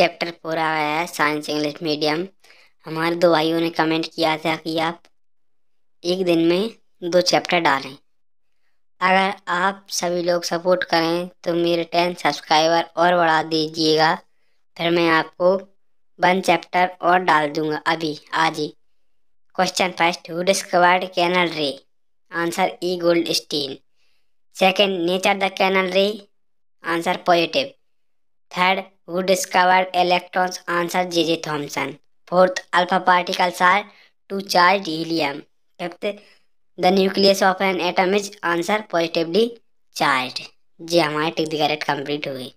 Chapter पूरा है science English medium हमारे दो भाइयों ने कमेंट किया था कि आप एक दिन में दो चैप्टर डालें अगर आप सभी लोग सपोर्ट करें तो मेरे टेन सब्सक्राइबर और बढ़ा दीजिएगा फिर मैं आपको वन चैप्टर और डाल दूंगा अभी आज ही question first who discovered canal ray answer E Goldstein second nature the canal ray answer positive third who discover electrons answer J J Thomson fourth alpha particle are two charge helium fifth the nucleus of an atom is answer positively charge जे हमारे टिक दिगरेट complete हुई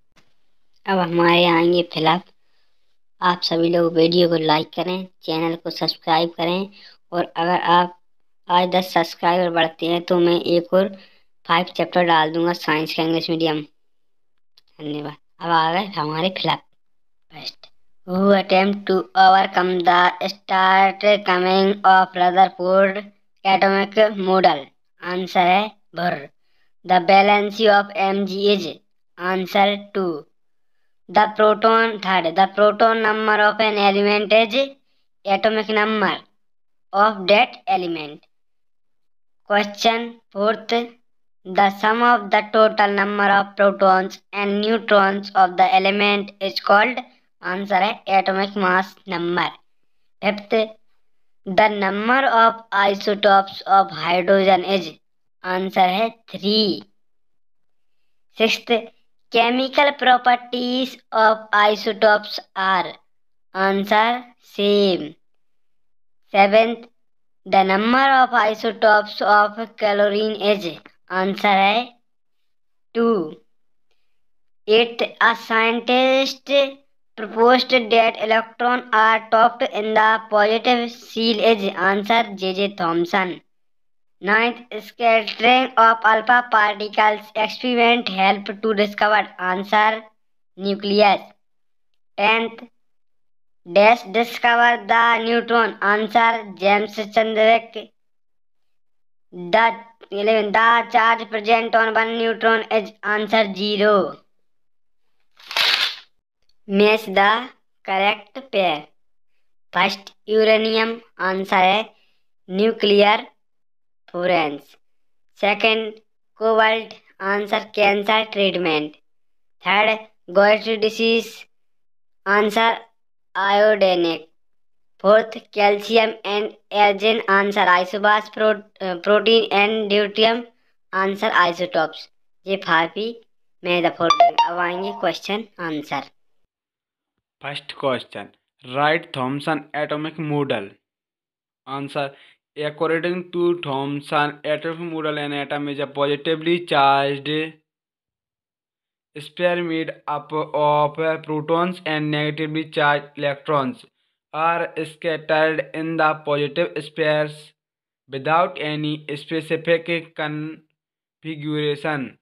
अब हमारे आएंगे फिलहाल आप सभी लोग वीडियो को लाइक करें चैनल को सब्सक्राइब करें और अगर आप आज दस सब्सक्राइबर बढ़ते हैं तो मैं एक और फाइव चैप्टर डाल दूंगा साइंस का इंग्लिश मीडियम धन्यवाद अब आ गए हमारे खिलाफ first who attempt to overcome the start coming of Rutherford atomic model answer है भर the valency of M G is answer two the proton third the proton number of an element is atomic number of that element question fourth The sum of the total number of protons and neutrons of the element is called answer है atomic mass number fifth the number of isotopes of hydrogen is answer है three sixth chemical properties of isotopes are answer same seventh the number of isotopes of chlorine is answer है two eighth a scientist proposed that electron are topped in the positive seal is answer J J Thomson ninth scattering of alpha particles experiment help to discover answer nucleus tenth dash discover the neutron answer James Chadwick the eleven the charge present on one neutron is answer zero match the correct pair first uranium answer है nuclear furnace second cobalt answer cancer treatment third goitre disease answer iodine fourth calcium and एजन answer isobars pro, protium and deuterium answer isotopes ये फाइवी मैं दफोर अब आएंगे question answer first question write Thomson atomic model answer according to Thomson atomic model an atom is a positively charge sphere made up of protons and negatively charge electrons are scattered in the positive spheres without any specific configuration.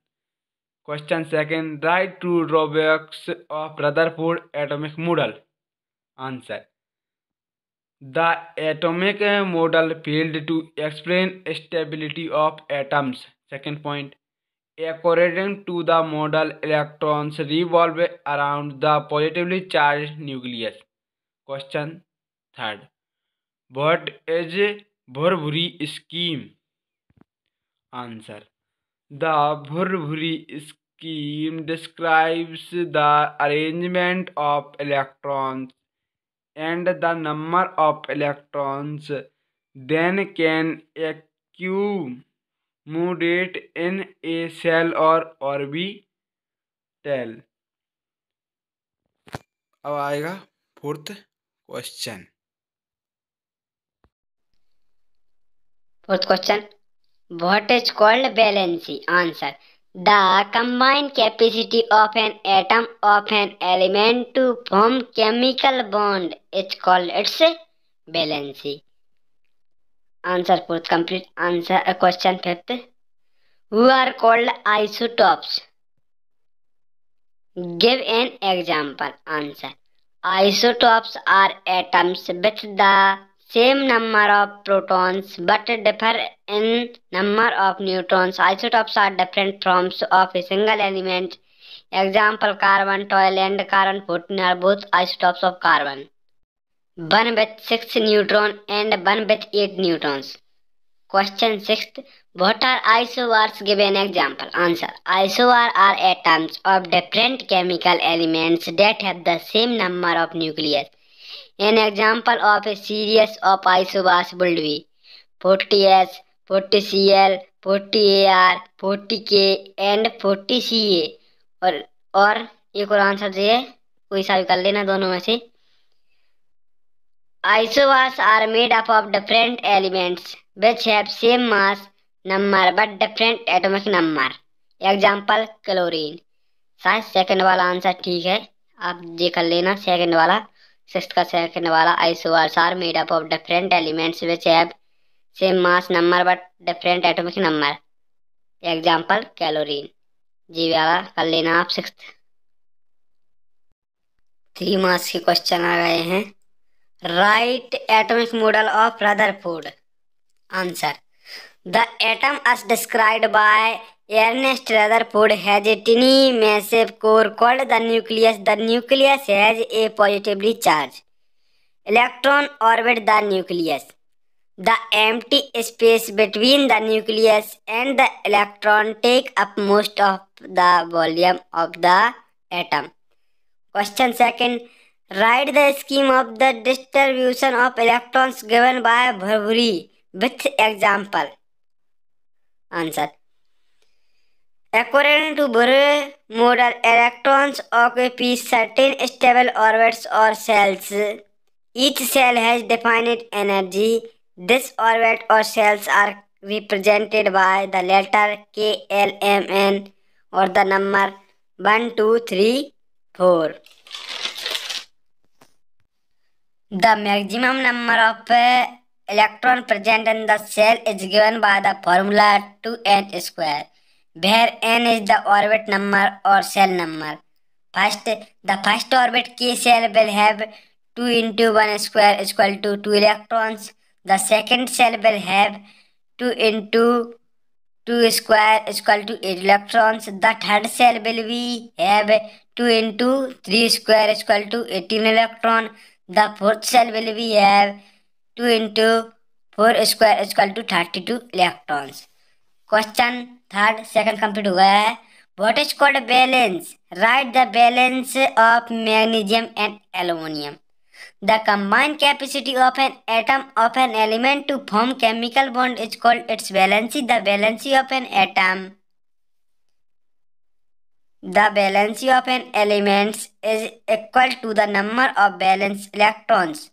Question second, write two drawbacks of Rutherford atomic model. Answer. The atomic model failed to explain stability of atoms. Second point. According to the model, electrons revolve around the positively charged nucleus. Question third what is भुरभुरी scheme answer the भुरभुरी scheme describes the arrangement of electrons and the number of electrons then can accumulate in a orbital अब आएगा fourth question. Fourth question. What is called valency? Answer. The combined capacity of an atom of an element to form chemical bond is called its valency. Answer fourth complete answer uh, question fifth. Who are called isotopes? Give an example. Answer. Isotopes are atoms with the same number of protons but differ in number of neutrons. Isotopes are different forms of a single element. Example carbon 12 and carbon 14 are both isotopes of carbon. One with 6 neutrons and one with 8 neutrons. Question 6 What are isowars? Give an example. Answer. Isowars are atoms of different chemical elements that have the same number of nucleus. An example of a series of isowars would be 40S, 40Cl, 40Ar, 40K and 40Ca. और और ये कोई answer दे कोई सा भी कर लेना दोनों में से आइसोवास are made up of different elements which have same mass number but different atomic number example chlorine science second वाला आंसर ठीक है आप ये कर लेना सेकंड वाला सिक्स का सेकंड वाला isobars are made up of different elements which have same mass number but different atomic number example chlorine जी वाला कर लेना आप सिक्स थ्री मास के क्वेश्चन आ गए हैं write atomic model of Rutherford answer The atom as described by Ernest Rutherford has a tiny massive core called the nucleus. The nucleus has a positively charged electron orbit the nucleus. The empty space between the nucleus and the electron take up most of the volume of the atom. Question second. Write the scheme of the distribution of electrons given by Bohr with example. Answer According to Burr model, electrons occupy certain stable orbits or shells. Each shell has definite energy. This orbit or shells are represented by the letter K, L, M, N or the number 1, 2, 3, 4. The maximum number of electron present in the shell is given by the formula 2n square, where n is the orbit number or shell number. First, the first orbit K shell will have 2 into 1 square is equal to 2 electrons. The second shell will have 2 into 2 square is equal to 8 electrons. The third shell will be have 2 into 3 square is equal to 18 electron. The fourth shell will be have 2 into 4 square is equal to 32 electrons. Question third, second complete हुआ है. What is called a balance? Write the balance of magnesium and aluminium. The combined capacity of an atom of an element to form chemical bond is called its valency. The valency of an atom, the valency of an element is equal to the number of valence electrons.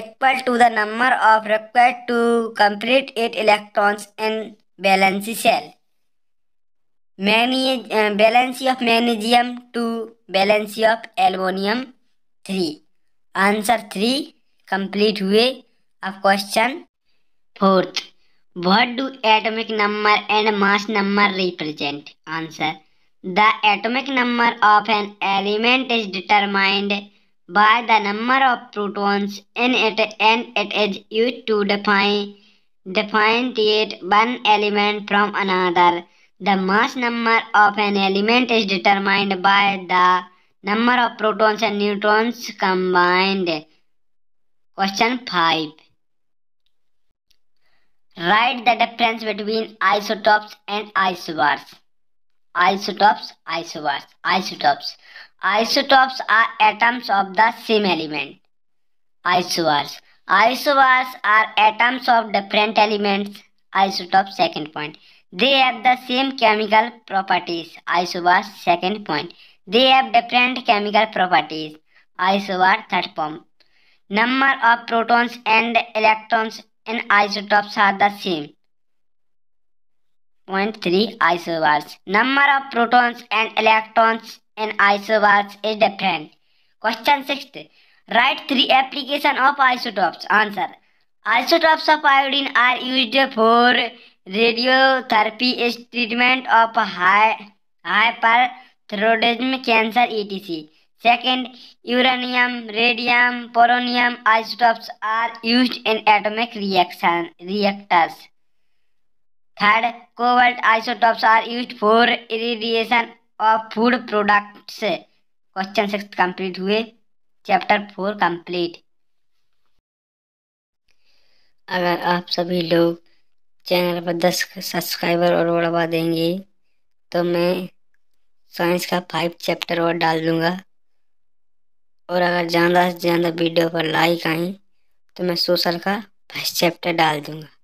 equal to the number of required to complete 8 electrons in valence shell. Magne uh, valency of magnesium 2, valency of aluminium 3. Answer 3 complete हुए अब question fourth what do atomic number and mass number represent answer the atomic number of an element is determined by the number of protons in it and it is used to define differentiate one element from another. The mass number of an element is determined by the number of protons and neutrons combined. Question 5. Write the difference between isotopes and isobars. Isotopes, isobars, isotopes. Isotopes are atoms of the same element. Isowars. Isowars are atoms of different elements. Isotope second point. They have the same chemical properties. Isowars second point. They have different chemical properties. Isowar third point. Number of protons and electrons in isotopes are the same. Point 3 isowars. Number of protons and electrons an isobar is different. Question 6. Write three application of isotopes. Answer. Isotopes of iodine are used for radiotherapy treatment of high, hyperthyroidism cancer etc. Second, uranium, radium, polonium isotopes are used in atomic reaction reactors. Third, cobalt isotopes are used for irradiation और food products question six complete हुए chapter four complete अगर आप सभी लोग channel पर दस subscriber और बढ़वा देंगे तो मैं साइंस का फाइव चैप्टर और डाल दूँगा और अगर ज़्यादा से ज़्यादा वीडियो पर लाइक आए तो मैं सोशल का फर्स्ट चैप्टर डाल दूँगा